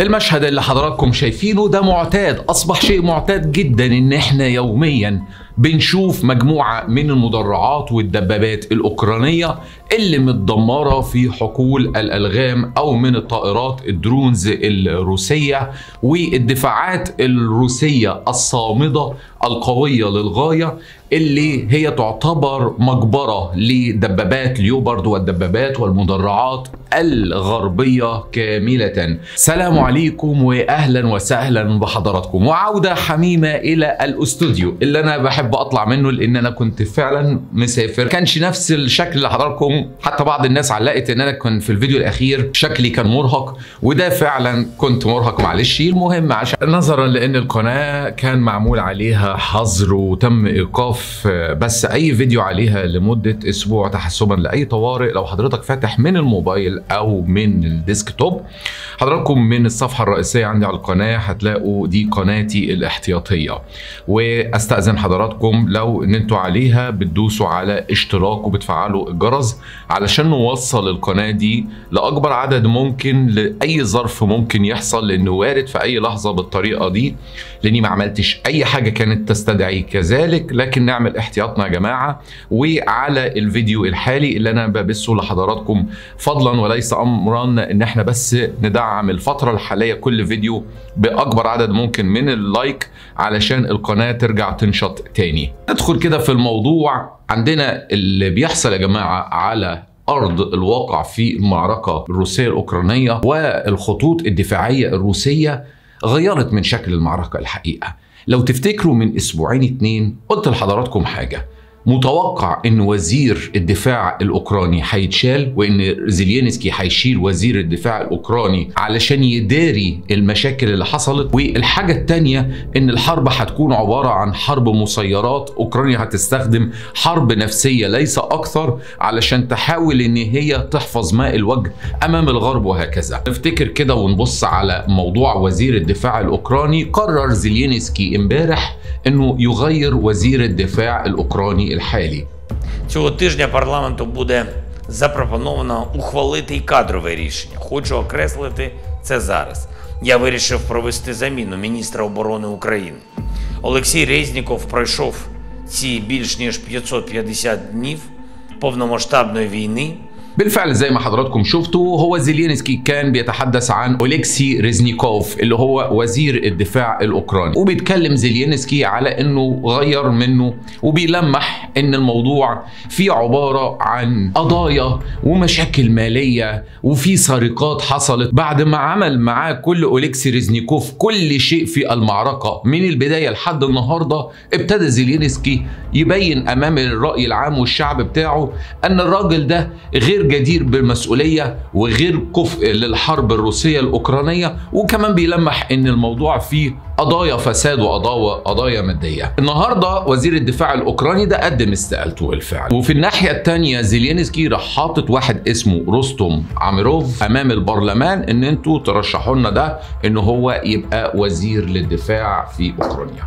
المشهد اللي حضراتكم شايفينه ده معتاد أصبح شيء معتاد جدا إن إحنا يوميا بنشوف مجموعة من المدرعات والدبابات الأوكرانية اللي متدمرة في حقول الألغام أو من الطائرات الدرونز الروسية والدفاعات الروسية الصامدة القوية للغاية. اللي هي تعتبر مجبرة لدبابات ليوبارد والدبابات والمدرعات الغربية كاملة. سلام عليكم وأهلا وسهلا بحضراتكم. وعودة حميمة إلى الأستوديو. اللي أنا بحب أطلع منه لأن أنا كنت فعلا مسافر. كانش نفس الشكل اللي حضراتكم حتى بعض الناس علقت إن أنا كنت في الفيديو الأخير شكلي كان مرهق وده فعلا كنت مرهق. معلش المهم عشان نظرا لأن القناة كان معمول عليها حظر وتم إيقاف بس أي فيديو عليها لمدة أسبوع تحسبا لأي طوارئ لو حضرتك فاتح من الموبايل أو من الديسكتوب حضراتكم من الصفحة الرئيسية عندي على القناة هتلاقوا دي قناتي الاحتياطية. وأستأذن حضراتكم لو إن أنتوا عليها بتدوسوا على اشتراك وبتفعلوا الجرس علشان نوصل القناة دي لأكبر عدد ممكن لأي ظرف ممكن يحصل لأنه وارد في أي لحظة بالطريقة دي لأني ما عملتش أي حاجة كانت تستدعي كذلك لكن نعمل احتياطنا يا جماعة. وعلى الفيديو الحالي اللي أنا ببثه لحضراتكم فضلا وليس امرا إن إحنا بس ندعم الفترة الحالية كل فيديو بأكبر عدد ممكن من اللايك علشان القناة ترجع تنشط تاني. ندخل كده في الموضوع. عندنا اللي بيحصل يا جماعة على أرض الواقع في المعركة الروسية الأوكرانية والخطوط الدفاعية الروسية غيرت من شكل المعركة الحقيقة. لو تفتكروا من أسبوعين اتنين قلت لحضراتكم حاجة. متوقع إن وزير الدفاع الأوكراني هيتشال وإن زيلينسكي هيشيل وزير الدفاع الأوكراني علشان يداري المشاكل اللي حصلت. والحاجة الثانية إن الحرب هتكون عبارة عن حرب مسيرات. أوكرانيا هتستخدم حرب نفسية ليس أكثر علشان تحاول إن هي تحفظ ماء الوجه أمام الغرب وهكذا. نفتكر كده ونبص على موضوع وزير الدفاع الأوكراني. قرر زيلينسكي امبارح إنه يغير وزير الدفاع الأوكراني الحالي Цього тижня парламенту буде запропоновано ухвалити й кадрове рішення. Хочу окреслити це зараз. Я вирішив провести заміну міністра оборони України. Олексій Резніков пройшов ці більш ніж 550 днів повномасштабної війни بالفعل زي ما حضراتكم شفتوا هو زيلينسكي كان بيتحدث عن أوليكسي ريزنيكوف اللي هو وزير الدفاع الأوكراني. وبيتكلم زيلينسكي على أنه غير منه وبيلمح أن الموضوع فيه عبارة عن قضايا ومشاكل مالية وفي سرقات حصلت بعد ما عمل معاه كل أوليكسي ريزنيكوف كل شيء في المعركة. من البداية لحد النهاردة ابتدى زيلينسكي يبين أمام الرأي العام والشعب بتاعه أن الراجل ده غير جدير بالمسؤولية وغير كفء للحرب الروسية الأوكرانية وكمان بيلمح إن الموضوع فيه قضايا فساد وقضايا قضايا مادية. النهارده وزير الدفاع الأوكراني ده قدم استقالته بالفعل. وفي الناحية الثانية زيلينسكي راح حاطط واحد اسمه روستوم أوميروف أمام البرلمان إن أنتوا ترشحوا لنا ده إن هو يبقى وزير للدفاع في أوكرانيا.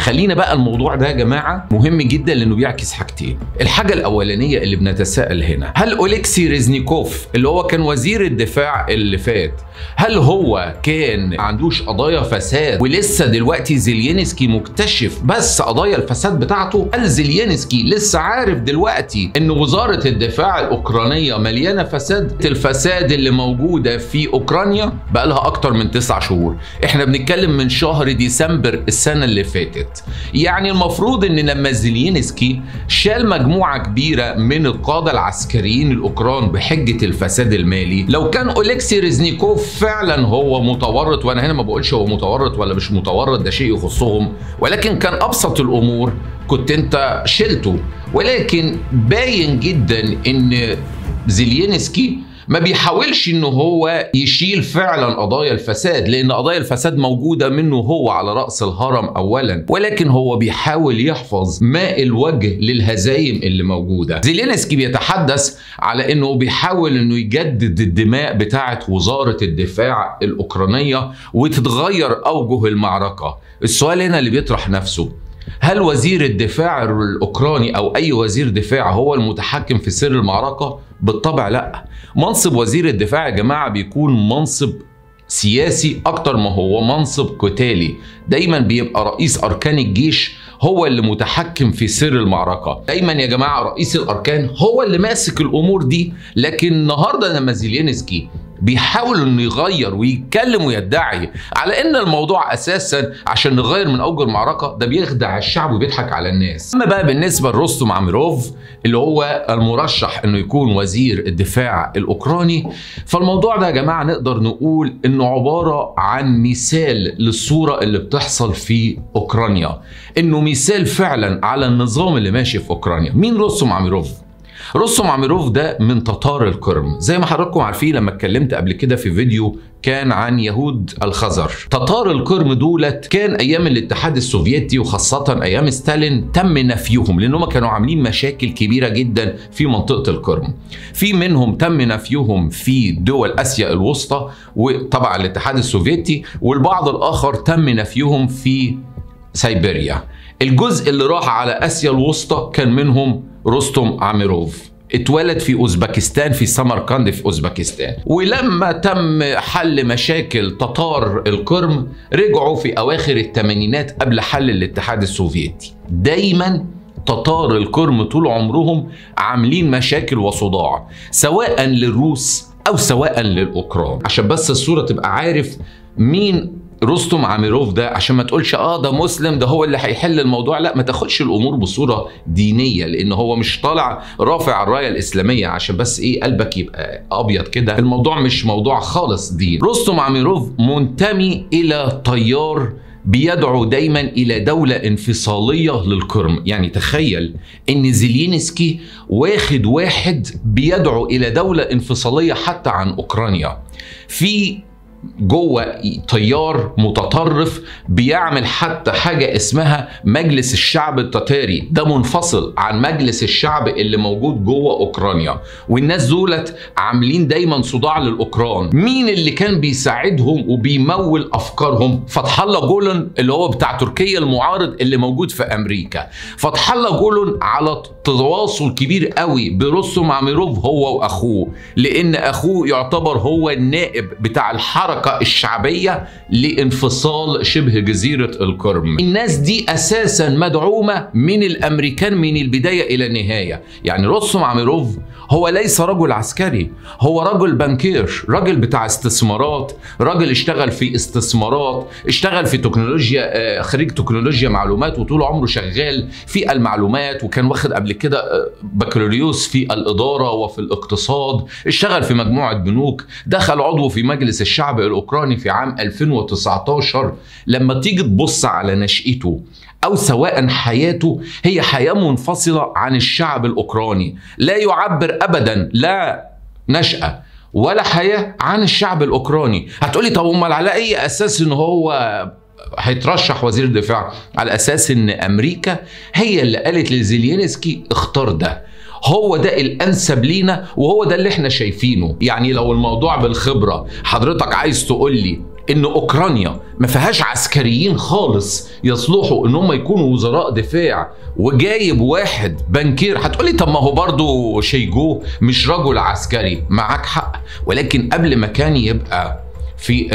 خلينا بقى الموضوع ده يا جماعة مهم جدا لأنه بيعكس حاجتين. الحاجة الأولانية اللي بنتساءل هنا هل أوليكسي ريزنيكوف اللي هو كان وزير الدفاع اللي فات هل هو كان عندوش قضايا فساد ولسه دلوقتي زيلينسكي مكتشف بس قضايا الفساد بتاعته؟ هل زيلينسكي لسه عارف دلوقتي إن وزارة الدفاع الأوكرانية مليانة فساد؟ الفساد اللي موجودة في أوكرانيا بقى لها أكتر من تسع شهور. إحنا بنتكلم من شهر ديسمبر السنة اللي فاتت. يعني المفروض إن لما زيلينسكي شال مجموعة كبيرة من القادة العسكريين الأوكران بحجة الفساد المالي. لو كان أوليكسي ريزنيكوف فعلا هو متورط وأنا هنا ما بقولش هو متورط ولا مش متورط ده شيء يخصهم ولكن كان أبسط الأمور كنت أنت شلته. ولكن باين جدا إن زيلينسكي ما بيحاولش ان هو يشيل فعلا قضايا الفساد لأن قضايا الفساد موجودة منه هو على رأس الهرم اولا ولكن هو بيحاول يحفظ ماء الوجه للهزايم اللي موجودة. زيلينسكي بيتحدث على إنه بيحاول إنه يجدد الدماء بتاعه وزارة الدفاع الأوكرانية وتتغير أوجه المعركة. السؤال هنا اللي بيطرح نفسه هل وزير الدفاع الأوكراني أو أي وزير دفاع هو المتحكم في سر المعركة؟ بالطبع لا. منصب وزير الدفاع يا جماعة بيكون منصب سياسي أكتر ما هو منصب قتالي. دايما بيبقى رئيس أركان الجيش هو اللي متحكم في سر المعركة. دايما يا جماعة رئيس الأركان هو اللي ماسك الأمور دي. لكن النهاردة لما زيلينسكي بيحاول إنه يغير ويتكلم ويدعي على إن الموضوع أساسا عشان نغير من أوجه المعركة ده بيخدع الشعب وبيضحك على الناس. أما بقى بالنسبة لرستم عميروف اللي هو المرشح إنه يكون وزير الدفاع الأوكراني فالموضوع ده يا جماعة نقدر نقول إنه عبارة عن مثال للصورة اللي بتحصل في أوكرانيا إنه مثال فعلا على النظام اللي ماشي في أوكرانيا. مين رستم عميروف رستم عميروف ده من تتار القرم. زي ما حضراتكم عارفين لما اتكلمت قبل كده في فيديو كان عن يهود الخزر. تتار القرم دولت كان أيام الاتحاد السوفيتي وخاصة أيام ستالين تم نفيهم لانهم كانوا عاملين مشاكل كبيرة جدا في منطقة القرم. في منهم تم نفيهم في دول آسيا الوسطى وطبعا الاتحاد السوفيتي والبعض الآخر تم نفيهم في سيبيريا. الجزء اللي راح على آسيا الوسطى كان منهم رستم عاميروف اتولد في أوزبكستان في سمرقند في أوزبكستان. ولما تم حل مشاكل تتار القرم رجعوا في أواخر الثمانينات قبل حل الاتحاد السوفيتي. دايما تتار القرم طول عمرهم عاملين مشاكل وصداع سواء للروس أو سواء للأوكران. عشان بس الصورة تبقى عارف مين رستم عاميروف ده عشان ما تقولش آه ده مسلم ده هو اللي هيحل الموضوع لا ما تاخدش الأمور بصورة دينية لأن هو مش طالع رافع الراية الإسلامية عشان بس إيه قلبك يبقى أبيض كده. الموضوع مش موضوع خالص دين رستم عاميروف منتمي إلى تيار بيدعو دايما إلى دولة انفصالية للقرم. يعني تخيل إن زيلينسكي واخد واحد بيدعو إلى دولة انفصالية حتى عن أوكرانيا. في جوه تيار متطرف بيعمل حتى حاجة اسمها مجلس الشعب التتاري. ده منفصل عن مجلس الشعب اللي موجود جوه أوكرانيا. والناس دولت عاملين دايما صداع للأوكران. مين اللي كان بيساعدهم وبيمول أفكارهم؟ فتح الله جولن اللي هو بتاع تركيا المعارض اللي موجود في أمريكا. فتح الله جولن على تواصل كبير قوي برستم عميروف هو وأخوه لأن أخوه يعتبر هو النائب بتاع الحرب الحركة الشعبية لانفصال شبه جزيرة القرم. الناس دي أساسا مدعومة من الأمريكان من البداية إلى النهاية. يعني رستم عميروف هو ليس رجل عسكري هو رجل بنكير راجل بتاع استثمارات راجل اشتغل في استثمارات اشتغل في تكنولوجيا خريج تكنولوجيا معلومات وطول عمره شغال في المعلومات وكان واخد قبل كده بكالوريوس في الإدارة وفي الاقتصاد اشتغل في مجموعة بنوك دخل عضو في مجلس الشعب الأوكراني في عام 2019 لما تيجي تبص على نشأته أو سواء حياته هي حياة منفصلة عن الشعب الأوكراني. لا يعبر أبدا لا نشأة ولا حياة عن الشعب الأوكراني. هتقولي طب أمال على أي أساس إن هو هيترشح وزير الدفاع على أساس إن أمريكا هي اللي قالت لزيلينسكي اختار ده. هو ده الأنسب لينا وهو ده اللي إحنا شايفينه. يعني لو الموضوع بالخبرة حضرتك عايز تقول لي إن أوكرانيا ما فيهاش عسكريين خالص يصلحوا إن هم يكونوا وزراء دفاع وجايب واحد بنكير هتقولي طب ما هو برضه شيجو مش رجل عسكري؟ معاك حق. ولكن قبل ما كان يبقى في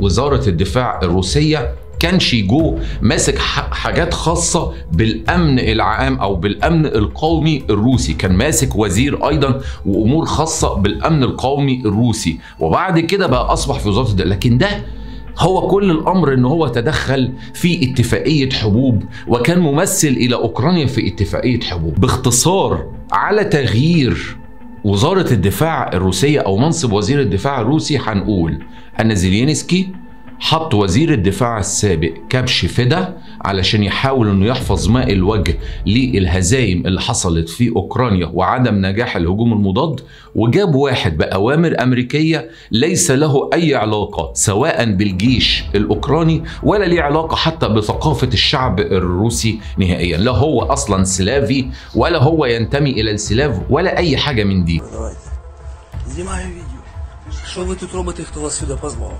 وزارة الدفاع الروسية كان شيجو ماسك حاجات خاصة بالأمن العام أو بالأمن القومي الروسي. كان ماسك وزير أيضا وأمور خاصة بالأمن القومي الروسي. وبعد كده بقى أصبح في وزارة الدفاع لكن ده هو كل الأمر إن هو تدخل في اتفاقية حبوب وكان ممثل إلى أوكرانيا في اتفاقية حبوب. باختصار على تغيير وزارة الدفاع الروسية أو منصب وزير الدفاع الروسي هنقول. ان زيلينسكي حط وزير الدفاع السابق كبش فدا علشان يحاول انه يحفظ ماء الوجه للهزايم اللي حصلت في اوكرانيا وعدم نجاح الهجوم المضاد وجاب واحد باوامر امريكيه ليس له اي علاقه سواء بالجيش الاوكراني ولا ليه علاقه حتى بثقافه الشعب الروسي نهائيا لا هو اصلا سلافي ولا هو ينتمي الى السلاف ولا اي حاجه من دي Знімаю відео. Що ви тут робите, хто вас сюди позвав?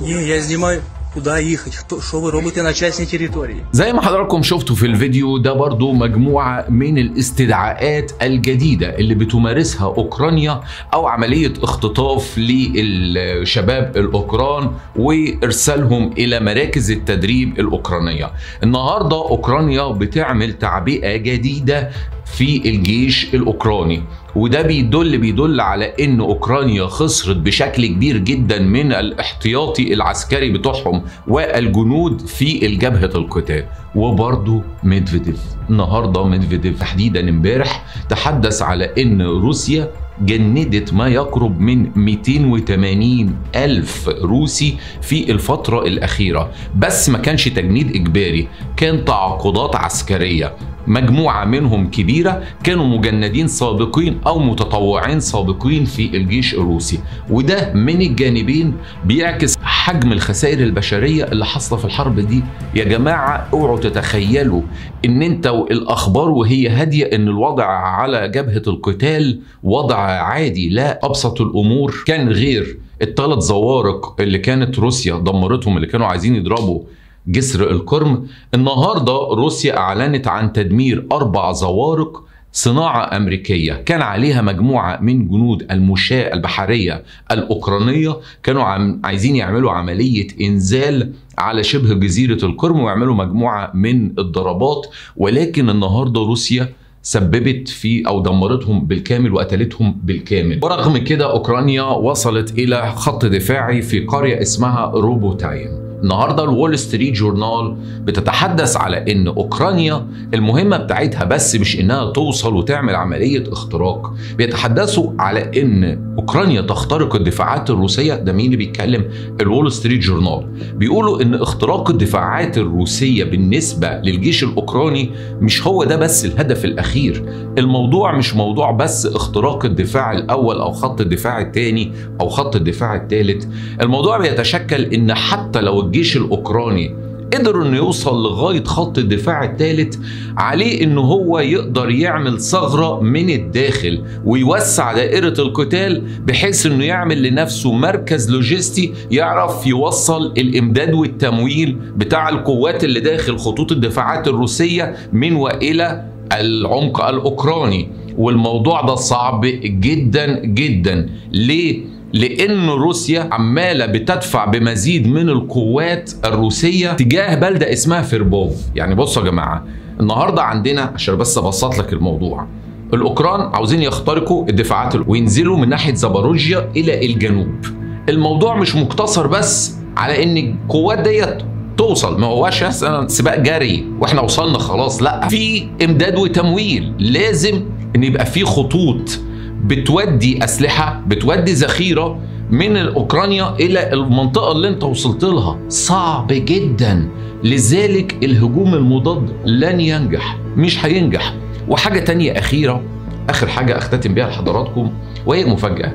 Ні, я знімаю. Куда їхати? Хто, що ви робите на частній території? زي ما حضراتكم شفتوا في الفيديو ده برضو مجموعة من الاستدعاءات الجديدة اللي بتمارسها أوكرانيا أو عملية اختطاف للشباب الأوكران وإرسالهم إلى مراكز التدريب الأوكرانية النهاردة أوكرانيا بتعمل تعبئة جديدة في الجيش الأوكراني وده بيدل بيدل على إن أوكرانيا خسرت بشكل كبير جدا من الاحتياطي العسكري بتوعهم والجنود في الجبهة القتال. وبرضه ميدفيديف. النهارده ميدفيديف تحديدا امبارح تحدث على إن روسيا جندت ما يقرب من 280 ألف روسي في الفترة الأخيرة. بس ما كانش تجنيد إجباري كان تعاقدات عسكرية. مجموعة منهم كبيرة كانوا مجندين سابقين أو متطوعين سابقين في الجيش الروسي. وده من الجانبين بيعكس حجم الخسائر البشرية اللي حاصلة في الحرب دي. يا جماعة اوعوا تتخيلوا إن أنت الاخبار وهي هادية إن الوضع على جبهة القتال وضع عادي لا أبسط الأمور. كان غير الثلاث زوارق اللي كانت روسيا دمرتهم اللي كانوا عايزين يضربوا جسر القرم. النهارده روسيا أعلنت عن تدمير أربع زوارق صناعة أمريكية. كان عليها مجموعة من جنود المشاة البحرية الأوكرانية. كانوا عم عايزين يعملوا عملية إنزال على شبه جزيرة القرم ويعملوا مجموعة من الضربات. ولكن النهاردة روسيا سببت في أو دمرتهم بالكامل وقتلتهم بالكامل. ورغم كده أوكرانيا وصلت إلى خط دفاعي في قرية اسمها روبوتاين النهارده ال Wall Street Journal بتتحدث على إن أوكرانيا المهمة بتاعتها بس مش إنها توصل وتعمل عملية اختراق. بيتحدثوا على إن أوكرانيا تخترق الدفاعات الروسية. ده مين اللي بيتكلم؟ الول ستريت جورنال. بيقولوا إن اختراق الدفاعات الروسية بالنسبة للجيش الأوكراني مش هو ده بس الهدف الأخير. الموضوع مش موضوع بس اختراق الدفاع الأول أو خط الدفاع الثاني أو خط الدفاع الثالث الموضوع بيتشكل إن حتى لو الجيش الأوكراني قدر إنه يوصل لغاية خط الدفاع الثالث عليه انه هو يقدر يعمل ثغرة من الداخل ويوسع دائرة القتال بحيث إنه يعمل لنفسه مركز لوجستي يعرف يوصل الإمداد والتمويل بتاع القوات اللي داخل خطوط الدفاعات الروسية من وإلى العمق الأوكراني. والموضوع ده صعب جدا جدا. ليه؟ لأن روسيا عمالة بتدفع بمزيد من القوات الروسية تجاه بلدة اسمها فيربوف يعني بصوا يا جماعة النهارده عندنا عشان بس أبسط لك الموضوع الأوكران عاوزين يخترقوا الدفاعات وينزلوا من ناحية زاباروجيا إلى الجنوب. الموضوع مش مقتصر بس على إن القوات ديت توصل. ما هواش مثلا سباق جري وإحنا وصلنا خلاص لأ في إمداد وتمويل. لازم إن يبقى في خطوط بتودي أسلحة بتودي ذخيرة من اوكرانيا إلى المنطقة اللي أنت وصلت لها. صعب جدا. لذلك الهجوم المضاد لن ينجح مش هينجح. وحاجة تانية أخيرة آخر حاجة أختتم بيها لحضراتكم وهي مفاجأة.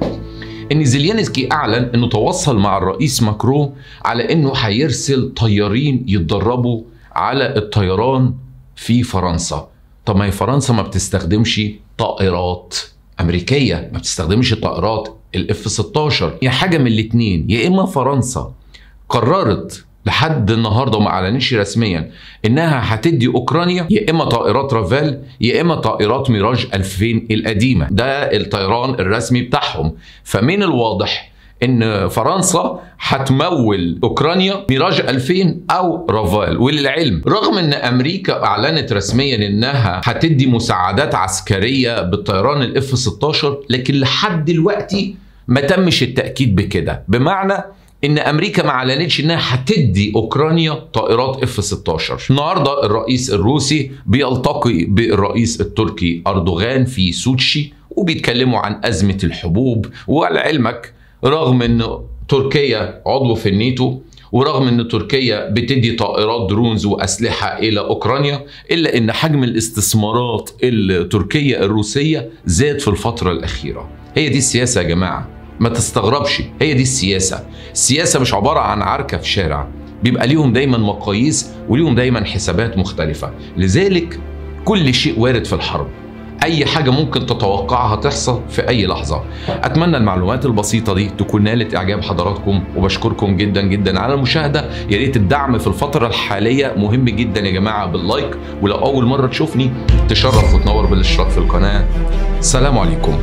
إن زيلينسكي أعلن إنه تواصل مع الرئيس ماكرون على إنه هيرسل طيارين يتدربوا على الطيران في فرنسا. طب ما هي فرنسا ما بتستخدمش طائرات. أمريكية ما بتستخدمش الطائرات الاف 16 هي حاجة من الاثنين يا إما فرنسا قررت لحد النهارده وما أعلنتش رسميا إنها هتدي أوكرانيا يا إما طائرات رافال يا إما طائرات ميراج 2000 القديمة. ده الطيران الرسمي بتاعهم. فمن الواضح إن فرنسا هتمول أوكرانيا ميراج 2000 أو رافال وللعلم رغم إن أمريكا أعلنت رسميا إنها هتدي مساعدات عسكرية بالطيران الإف 16 لكن لحد دلوقتي ما تمش التأكيد بكده. بمعنى إن أمريكا ما أعلنتش إنها هتدي أوكرانيا طائرات F 16 النهارده الرئيس الروسي بيلتقي بالرئيس التركي أردوغان في سوتشي وبيتكلموا عن أزمة الحبوب. ولعلمك رغم إن تركيا عضو في الناتو ورغم إن تركيا بتدي طائرات drones وأسلحة إلى أوكرانيا إلا إن حجم الاستثمارات التركية الروسية زاد في الفترة الأخيرة. هي دي السياسة يا جماعة. ما تستغربش هي دي السياسة. السياسة مش عبارة عن عركة في شارع. بيبقى ليهم دايما مقاييس وليهم دايما حسابات مختلفة. لذلك كل شيء وارد في الحرب. أي حاجة ممكن تتوقعها تحصل في أي لحظة. أتمنى المعلومات البسيطة دي تكون نالت إعجاب حضراتكم وبشكركم جدا جدا على المشاهدة. يا ريت الدعم في الفترة الحالية مهم جدا يا جماعة باللايك ولو أول مرة تشوفني تشرف وتنور بالاشتراك في القناة. سلام عليكم.